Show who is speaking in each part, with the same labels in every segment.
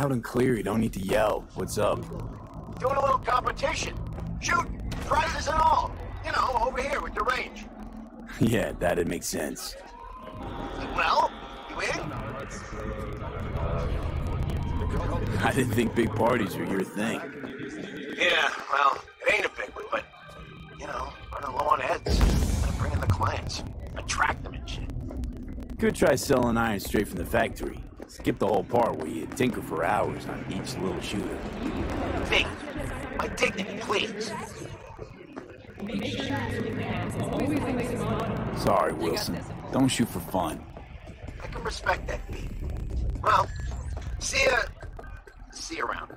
Speaker 1: Loud and clear, you don't need to yell. What's up?
Speaker 2: Doing a little competition. Shoot, prizes and all. You know, over here with the range.
Speaker 1: yeah, that'd make sense.
Speaker 2: Well, you in?
Speaker 1: I didn't think big parties were your thing.
Speaker 2: Yeah, well, it ain't a big one, but, you know, running low on heads. Gotta bring in the clients. Attract them and shit.
Speaker 1: Could try selling iron straight from the factory. Skip the whole part where you tinker for hours on each little shooter.
Speaker 2: B, my dignity, please.
Speaker 1: Sorry, Wilson. Don't shoot for fun.
Speaker 2: I can respect that. Well, see ya. See you around.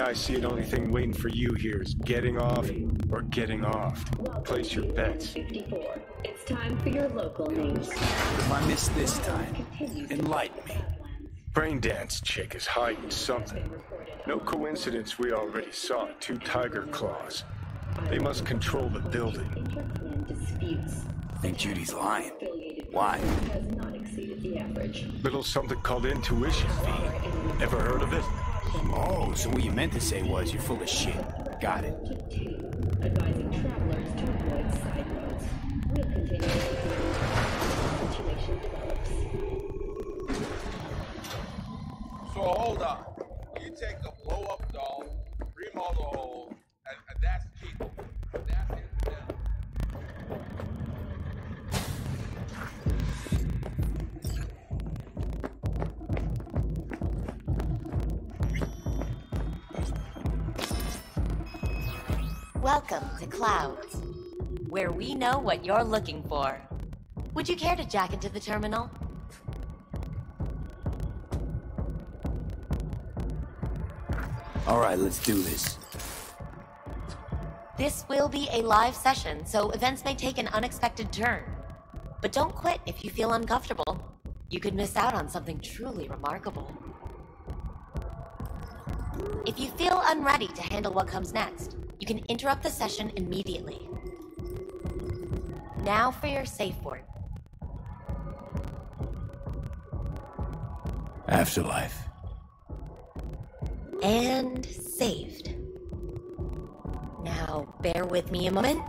Speaker 3: Way I see it, only thing waiting for you here is getting off or getting off. Place your bets.
Speaker 4: 54. It's time for your local news.
Speaker 1: If I miss this time, enlighten me.
Speaker 3: Braindance chick is hiding something. No coincidence we already saw two Tyger Claws. They must control the building.
Speaker 4: Interclan disputes.
Speaker 1: Think Judy's lying. Why?
Speaker 4: Has not exceeded the average.
Speaker 3: Little something called intuition, V. Ever heard of it?
Speaker 1: Oh, so what you meant to say was you're full of shit. Got it.
Speaker 4: Advising travelers to avoid side roads. We'll continue to keep you informed as the situation develops.
Speaker 5: So hold on. You take the blow up doll, remodel
Speaker 6: Clouds, where we know what you're looking for. Would you care to jack into the terminal?
Speaker 1: All right, let's do this.
Speaker 6: This will be a live session, so events may take an unexpected turn. But don't quit if you feel uncomfortable. You could miss out on something truly remarkable. If you feel unready to handle what comes next, you can interrupt the session immediately. Now for your safe word.
Speaker 1: Afterlife.
Speaker 6: And saved. Now, bear with me a moment.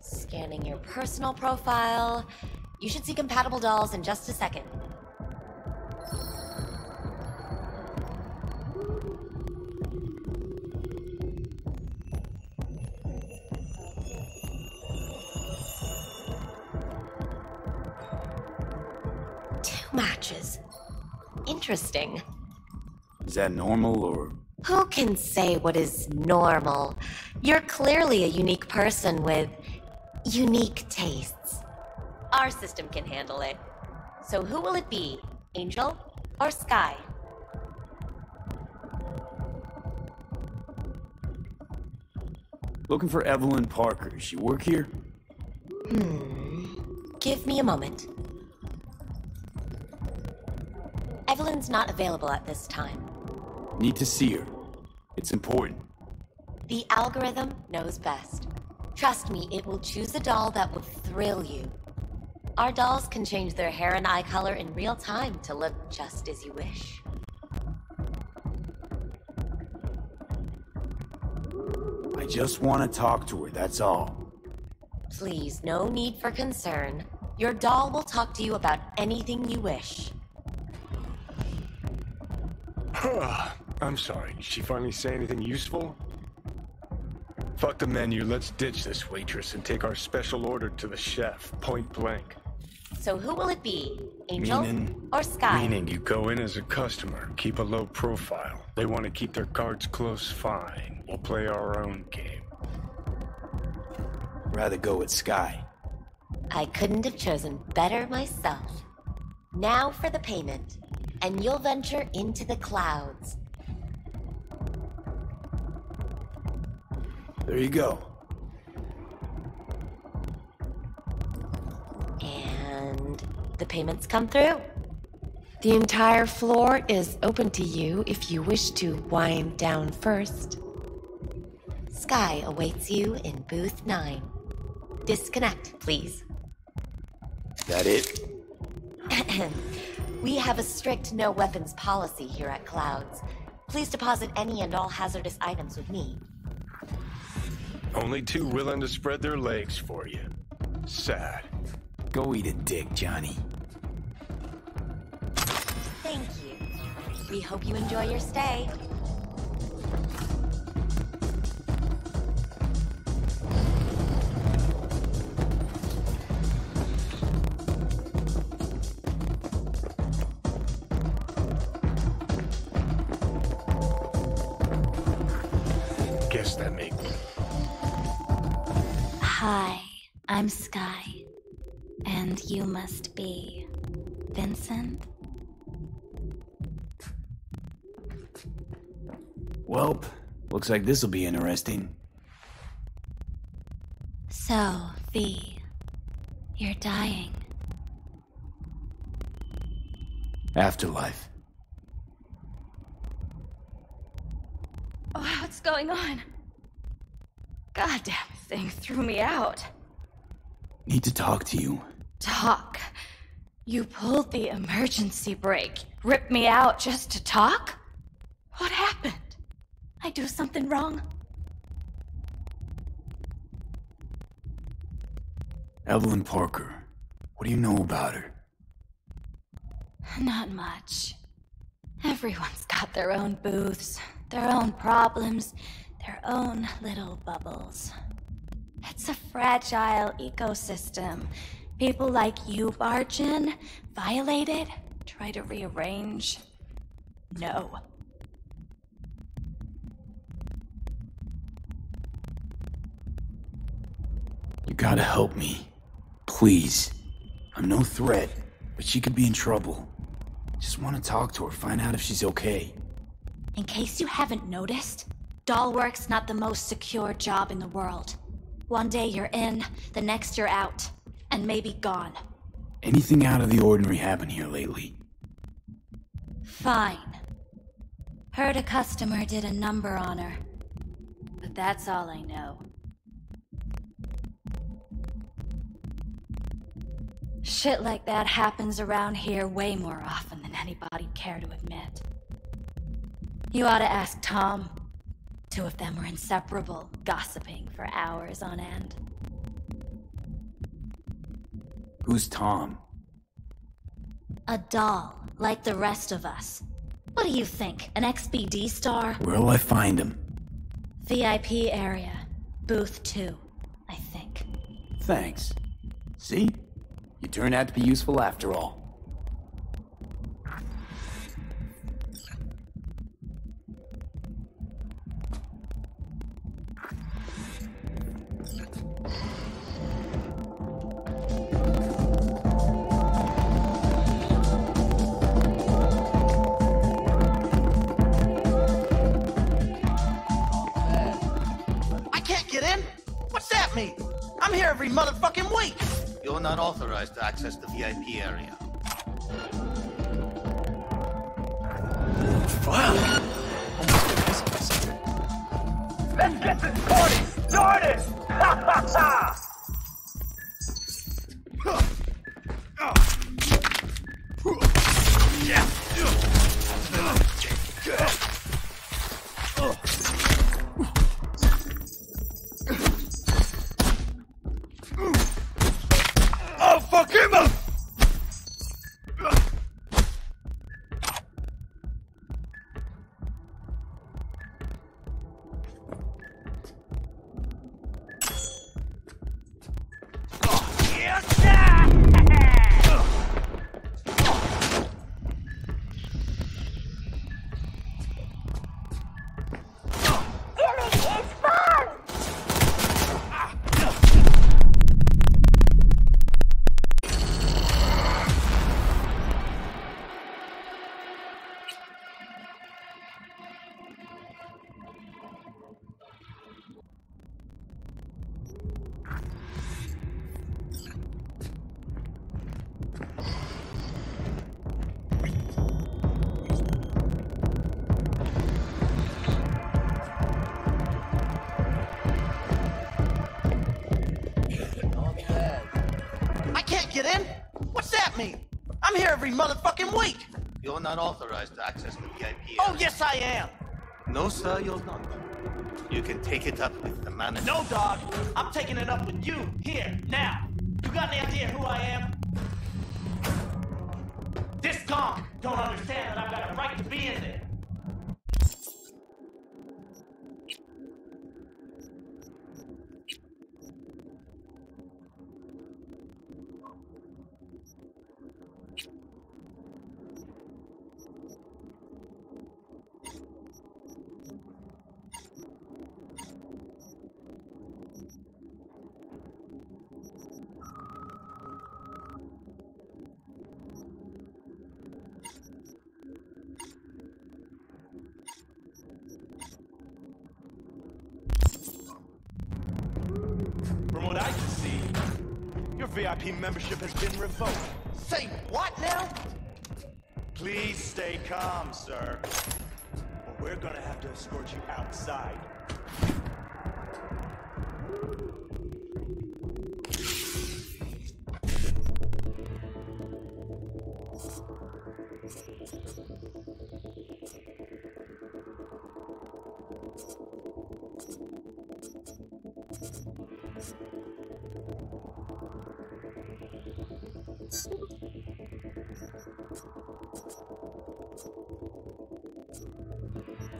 Speaker 6: Scanning your personal profile. You should see compatible dolls in just a second.
Speaker 1: That normal or
Speaker 6: Who can say what is normal? You're clearly a unique person with unique tastes. Our system can handle it. So who will it be? Angel or Sky?
Speaker 1: looking for Evelyn Parker? Does she work here? Hmm.
Speaker 6: Give me a moment. Evelyn's not available at this time.
Speaker 1: Need to see her. It's important.
Speaker 6: The algorithm knows best. Trust me, it will choose a doll that will thrill you. Our dolls can change their hair and eye color in real time to look just as you wish.
Speaker 1: I just want to talk to her, that's all.
Speaker 6: Please, no need for concern. Your doll will talk to you about anything you wish.
Speaker 3: I'm sorry. Did she finally say anything useful? Fuck the menu. Let's ditch this waitress and take our special order to the chef, point blank.
Speaker 6: So who will it be? Angel
Speaker 1: Meaning-
Speaker 6: or Sky?
Speaker 3: Meaning you go in as a customer, keep a low profile. They want to keep their cards close, fine. We'll play our own game.
Speaker 1: Rather go with Sky.
Speaker 6: I couldn't have chosen better myself. Now for the payment, and you'll venture into the clouds.
Speaker 1: There you go.
Speaker 6: And the payments come through.
Speaker 7: The entire floor is open to you if you wish to wind down first.
Speaker 6: Sky awaits you in booth 9. Disconnect, please.
Speaker 1: That it?
Speaker 6: we have a strict no weapons policy here at Clouds. Please deposit any and all hazardous items with me.
Speaker 3: Only two willing to spread their legs for you. Sad.
Speaker 1: Go eat a dick, Johnny.
Speaker 6: Thank you. We hope you enjoy your stay.
Speaker 1: Welp, looks like this'll be interesting.
Speaker 8: So, V, you're dying.
Speaker 1: Afterlife.
Speaker 9: Oh, what's going on? Goddamn thing threw me out.
Speaker 1: Need to talk to you.
Speaker 9: Talk. You pulled the emergency brake, ripped me out just to talk? What happened? I do something wrong?
Speaker 1: Evelyn Parker. What do you know about her?
Speaker 8: Not much. Everyone's got their own booths, their own problems, their own little bubbles. It's a fragile ecosystem. People like you barge in, violate it, try to rearrange. No.
Speaker 1: You gotta help me. Please. I'm no threat, but she could be in trouble. Just want to talk to her, find out if she's okay.
Speaker 8: In case you haven't noticed, Dollwork's not the most secure job in the world. One day you're in, the next you're out, and maybe gone.
Speaker 1: Anything out of the ordinary happen here lately?
Speaker 8: Fine. Heard a customer did a number on her. But that's all I know. Shit like that happens around here way more often than anybody'd care to admit. You ought to ask Tom. Two of them were inseparable, gossiping for hours on end.
Speaker 1: Who's Tom?
Speaker 8: A doll, like the rest of us. What do you think? An XBD star?
Speaker 1: Where'll I find him?
Speaker 8: VIP area. Booth 2, I think.
Speaker 1: Thanks. See? You turn out to be useful after all.
Speaker 10: I can't get in? What's that mean? I'm here every motherfucking week.
Speaker 11: You're not authorized to access the VIP area.
Speaker 10: Let's get this party started! Ha ha ha! Every motherfucking week.
Speaker 11: You're not authorized to access the VIP oh, area.
Speaker 10: Oh, yes, I am.
Speaker 11: No, sir, you're not. You can take it up with the manager.
Speaker 10: No, dog. I'm taking it up with you, here, now. You got any idea who I am? This con don't understand that I've got a right to be in there.
Speaker 12: From what I can see, your VIP membership has been revoked.
Speaker 10: Say what now?
Speaker 12: Please stay calm, sir. Or we're gonna have to escort you outside.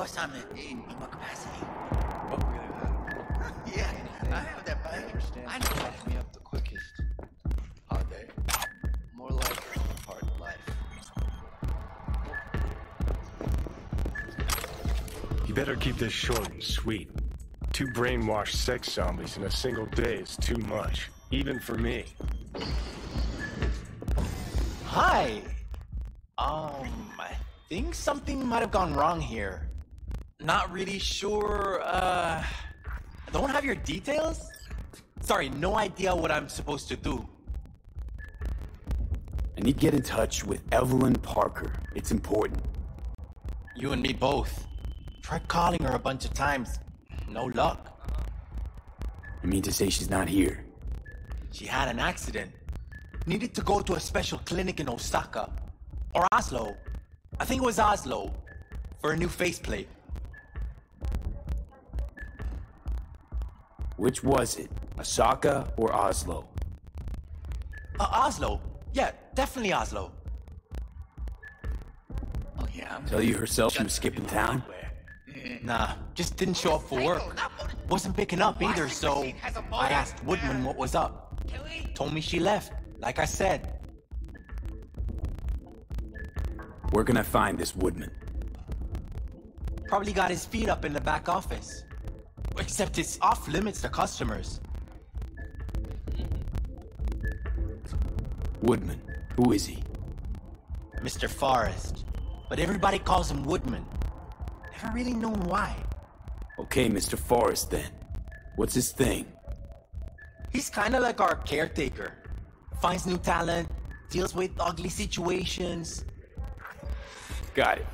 Speaker 13: course I'm in, in, in my capacity. yeah, I have that bike. I know that.
Speaker 10: me up the quickest. Are they? More like part of life.
Speaker 3: You better keep this short and sweet. Two brainwashed sex zombies in a single day is too much, even for me.
Speaker 10: Hi. Um, I think something might have gone wrong here. Not really sure, uh... I don't have your details? Sorry, no idea what I'm supposed to do.
Speaker 1: I need to get in touch with Evelyn Parker. It's important.
Speaker 10: You and me both. Tried calling her a bunch of times. No luck.
Speaker 1: I mean to say she's not here.
Speaker 10: She had an accident. Needed to go to a special clinic in Osaka. Or Oslo. I think it was Oslo. For a new faceplate.
Speaker 1: Which was it? Osaka or Oslo?
Speaker 10: Uh, Oslo. Yeah, definitely Oslo.
Speaker 13: Oh yeah. I'm
Speaker 1: Tell you herself she was skipping town?
Speaker 10: Nah, just didn't show up for work. Wasn't picking up either, so I asked Woodman what was up. Told me she left, like I said.
Speaker 1: Where can I find this Woodman?
Speaker 10: Probably got his feet up in the back office. Except it's off limits to customers.
Speaker 1: Woodman. Who is he?
Speaker 10: Mr. Forrest. But everybody calls him Woodman. Never really known why.
Speaker 1: Okay, Mr. Forrest then. What's his thing?
Speaker 10: He's kinda like our caretaker. Finds new talent, deals with ugly situations.
Speaker 1: Got it.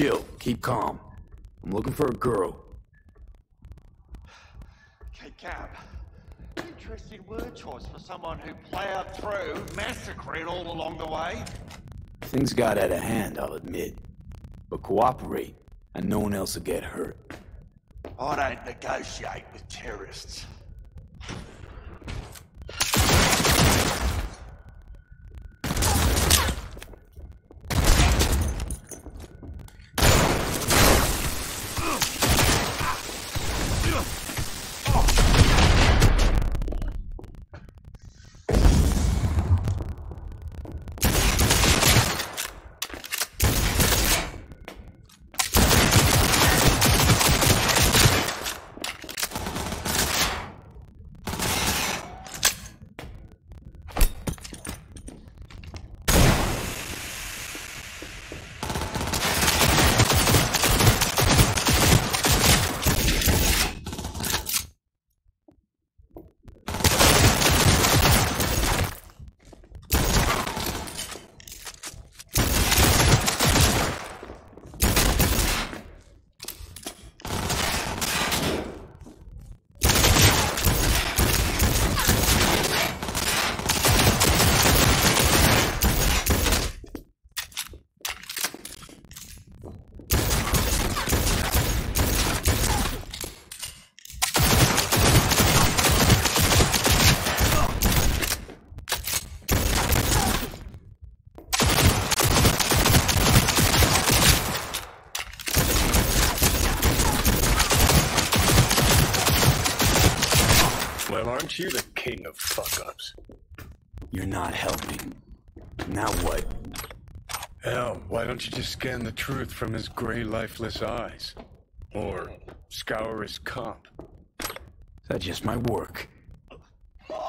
Speaker 1: Chill. Keep calm. I'm looking for a girl.
Speaker 12: Okay, Cap. Interesting word choice for someone who plowed through, massacring all along the way.
Speaker 1: Things got out of hand, I'll admit. But cooperate, and no one else will get hurt.
Speaker 12: I don't negotiate with terrorists.
Speaker 3: Well, aren't you the king of fuck-ups?
Speaker 1: You're not helping. Now what?
Speaker 3: Hell, why don't you just scan the truth from his gray, lifeless eyes? Or scour his comp?
Speaker 1: That's just my work.
Speaker 3: Sold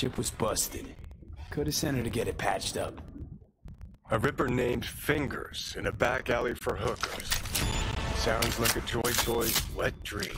Speaker 1: Chip was busted. Could have sent her to get it patched up.
Speaker 3: A ripper named Fingers in a back alley for hookers. Sounds like a Joy Toy's wet dream.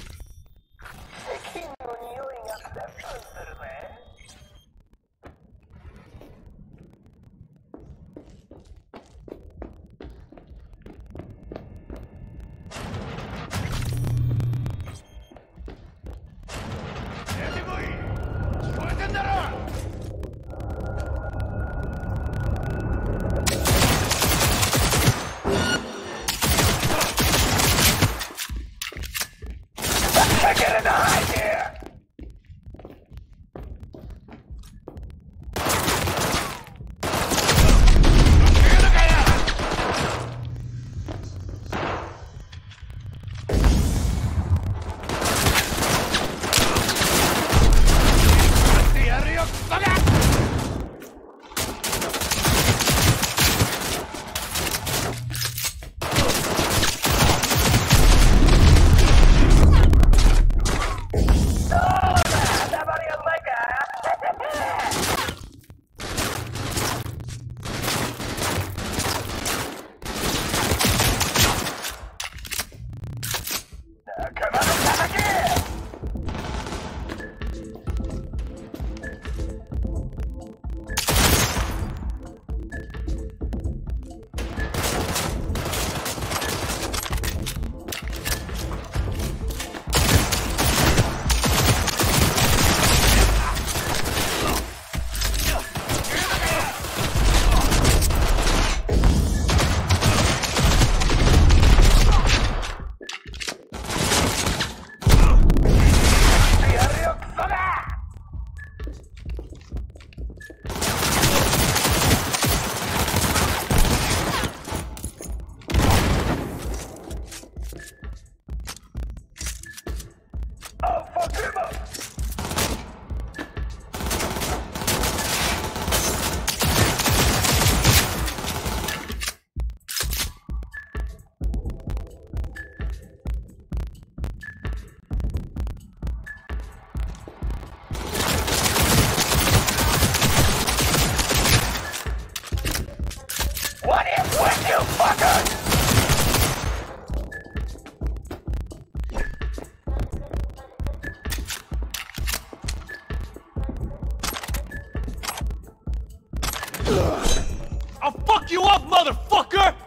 Speaker 14: you up, motherfucker!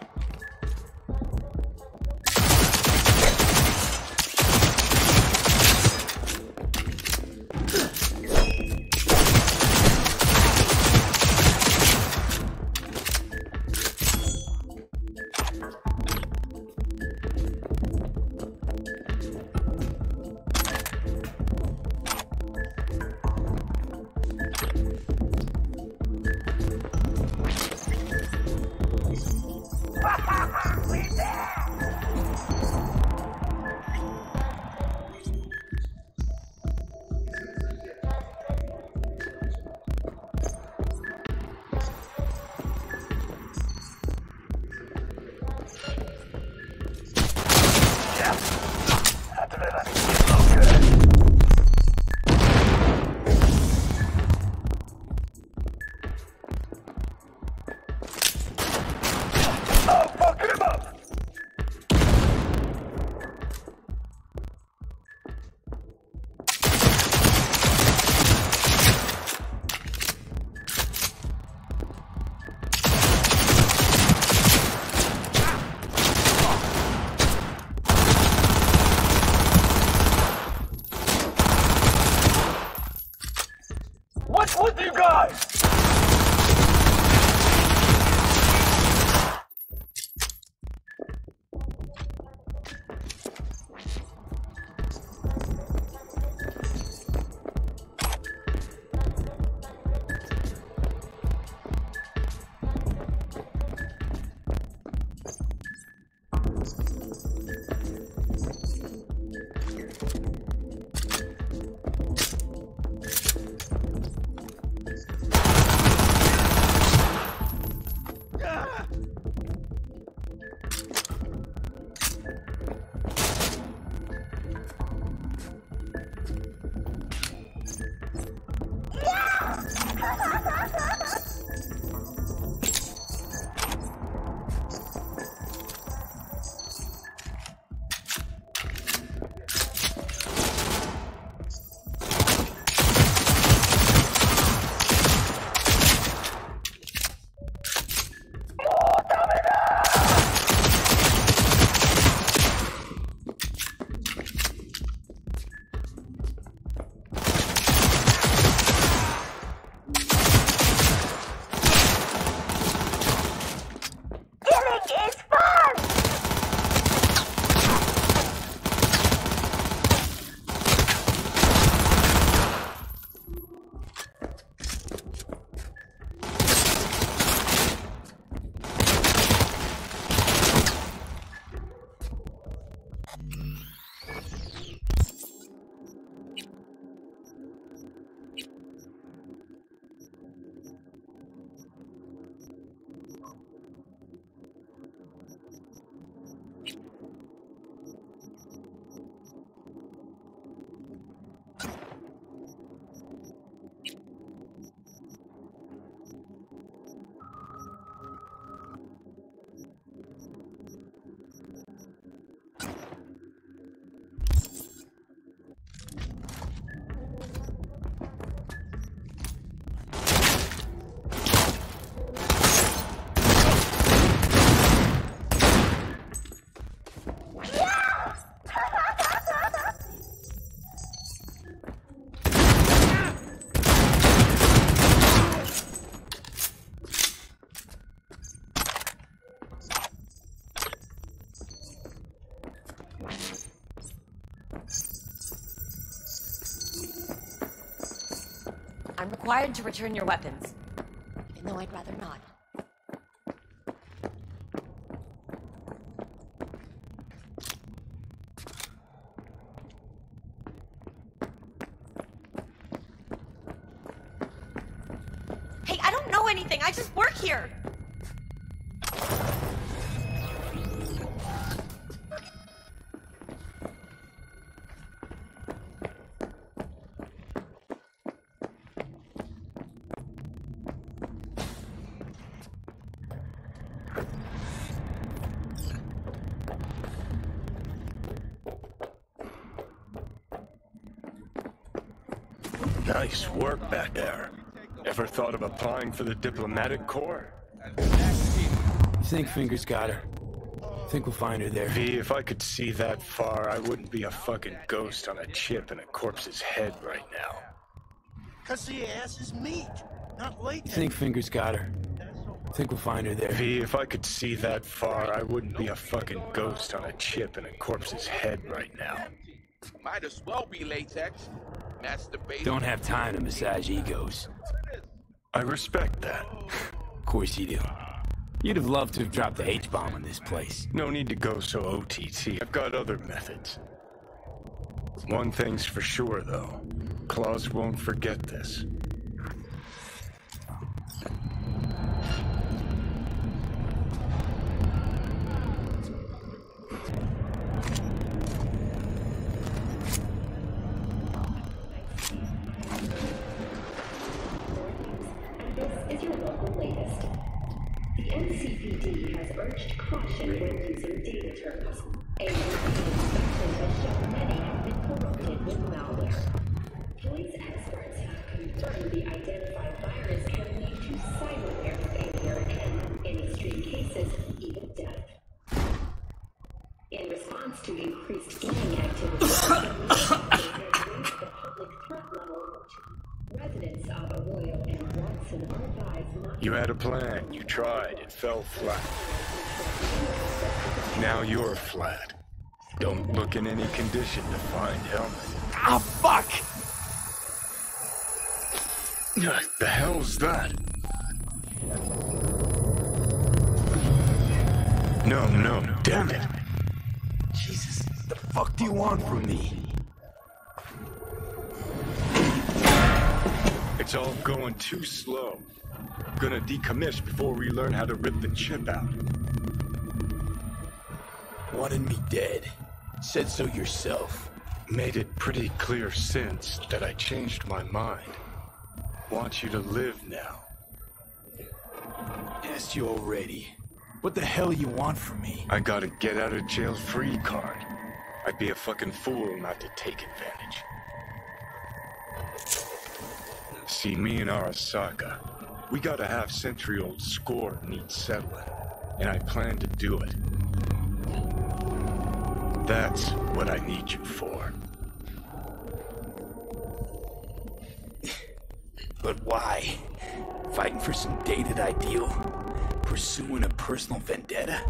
Speaker 6: you I'm required to return your weapons. Even though I'd rather not. Hey, I don't know anything. I just work here.
Speaker 3: Nice work back there. Ever thought of applying for the diplomatic corps?
Speaker 1: Think Fingers got her. Think we'll find her there.
Speaker 3: V, if I could see that far, I wouldn't be a fucking ghost on a chip in a corpse's head right now.
Speaker 13: Cause the ass is meat, not latex.
Speaker 1: Think Fingers got her. Think we'll find her there.
Speaker 3: V, if I could see that far, I wouldn't be a fucking ghost on a chip in a corpse's head right now.
Speaker 5: Might as well be latex. Masturbate.
Speaker 1: Don't have time to massage egos.
Speaker 3: I respect that.
Speaker 1: Of course you do. You'd have loved to have dropped the H-bomb on this place.
Speaker 3: No need to go so OTT. I've got other methods. One thing's for sure, though. Claws won't forget this.
Speaker 4: This urged caution when using data terms. A inspection has shown many have been corrupted with malware. Police experts have confirmed the identified virus can lead to cyberware failure and, in extreme cases, even death. In response to increased gang activity, the public threat level Residents of Arroyo and Watson are advised not
Speaker 3: You had a plan, you tried, it fell flat. Now you're flat. Don't look in any condition to find helmet.
Speaker 1: Ah, fuck!
Speaker 3: The hell's that? No, no, damn it.
Speaker 1: Jesus, the fuck do you want from me?
Speaker 3: It's all going too slow. Gonna decommiss before we learn how to rip the chip out.
Speaker 1: Wanted me dead. Said so yourself.
Speaker 3: Made it pretty clear since that I changed my mind. Want you to live now.
Speaker 1: Asked you already. What the hell you want from me?
Speaker 3: I got a get out of jail free card. I'd be a fucking fool not to take advantage. See, me and Arasaka, we got a half century old score needs settling, and I plan to do it. That's what I need you for.
Speaker 1: But why? Fighting for some dated ideal? Pursuing a personal vendetta?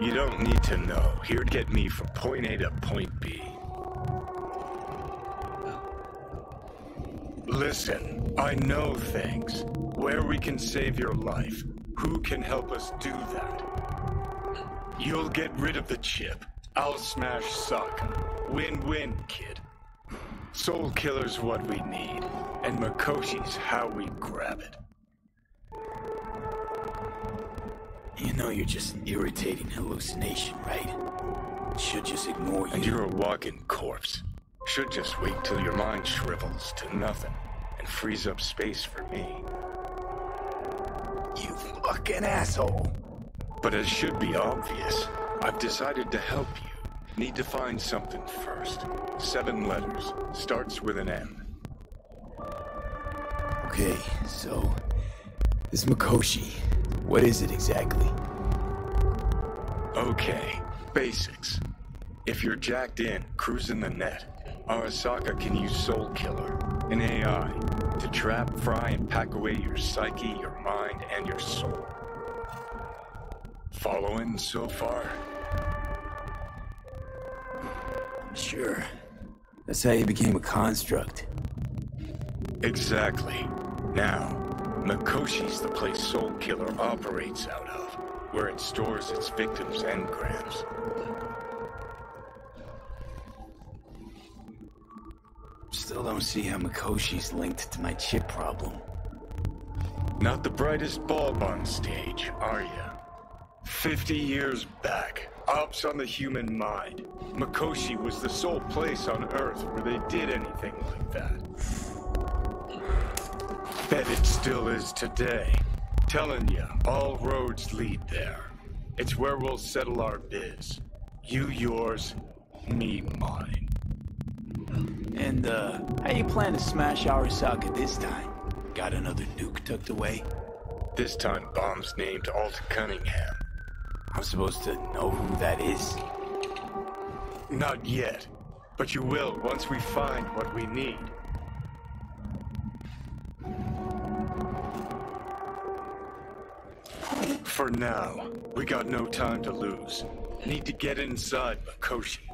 Speaker 3: You don't need to know. Here to get me from point A to point B. Listen, I know things. Where we can save your life. Who can help us do that? You'll get rid of the chip. I'll smash Saka. Win-win, kid. Soulkiller's what we need, and Mikoshi's how we grab it.
Speaker 1: You know you're just an irritating hallucination, right? Should just ignore you.
Speaker 3: And you're a walking corpse. Should just wait till your mind shrivels to nothing and frees up space for me.
Speaker 1: Fucking asshole.
Speaker 3: But it should be obvious. I've decided to help you, Need to find something first. Seven letters. Starts with an M.
Speaker 1: Okay, so this Mikoshi, what is it exactly?
Speaker 3: Okay, basics. If you're jacked in, cruising the net, Arasaka can use Soulkiller, an AI, to trap, fry, and pack away your psyche, your mind, and your soul. Following so far?
Speaker 1: Sure. That's how you became a construct.
Speaker 3: Exactly. Now, Mikoshi's the place Soulkiller operates out of, where it stores its victims' and engrams.
Speaker 1: Still don't see how Mikoshi's linked to my chip problem.
Speaker 3: Not the brightest bulb on stage, are ya? Fifty years back, ops on the human mind. Mikoshi was the sole place on Earth where they did anything like that. Bet it still is today. Telling ya, all roads lead there. It's where we'll settle our biz. You yours, me mine.
Speaker 1: And, uh, how you plan to smash Arasaka this time? Got another nuke tucked away?
Speaker 3: This time, bomb's named Alt Cunningham.
Speaker 1: I'm supposed to know who that is?
Speaker 3: Not yet, but you will once we find what we need. For now, we got no time to lose. Need to get inside Mikoshi.